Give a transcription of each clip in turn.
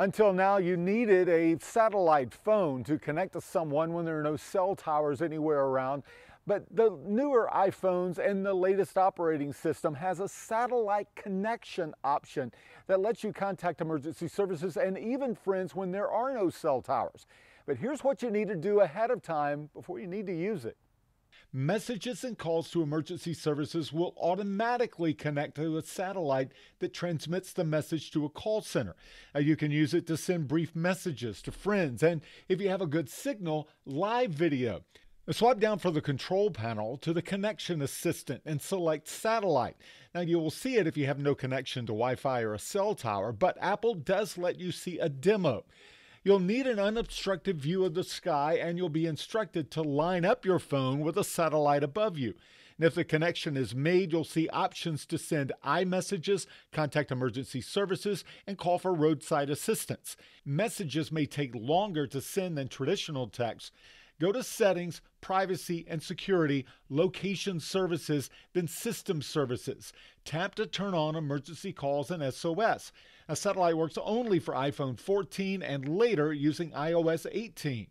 Until now, you needed a satellite phone to connect to someone when there are no cell towers anywhere around. But the newer iPhones and the latest operating system has a satellite connection option that lets you contact emergency services and even friends when there are no cell towers. But here's what you need to do ahead of time before you need to use it. Messages and calls to emergency services will automatically connect to a satellite that transmits the message to a call center. Uh, you can use it to send brief messages to friends, and if you have a good signal, live video. Swipe down for the control panel to the connection assistant and select satellite. Now you will see it if you have no connection to Wi-Fi or a cell tower, but Apple does let you see a demo. You'll need an unobstructed view of the sky and you'll be instructed to line up your phone with a satellite above you. And if the connection is made, you'll see options to send iMessages, contact emergency services, and call for roadside assistance. Messages may take longer to send than traditional text. Go to Settings, Privacy and Security, Location Services, then System Services. Tap to turn on emergency calls and SOS. A satellite works only for iPhone 14 and later using iOS 18.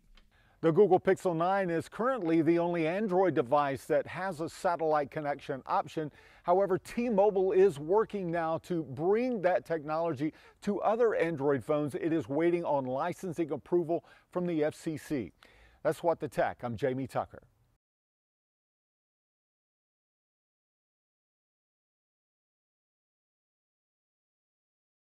The Google Pixel 9 is currently the only Android device that has a satellite connection option. However, T-Mobile is working now to bring that technology to other Android phones. It is waiting on licensing approval from the FCC. That's What the Tech. I'm Jamie Tucker.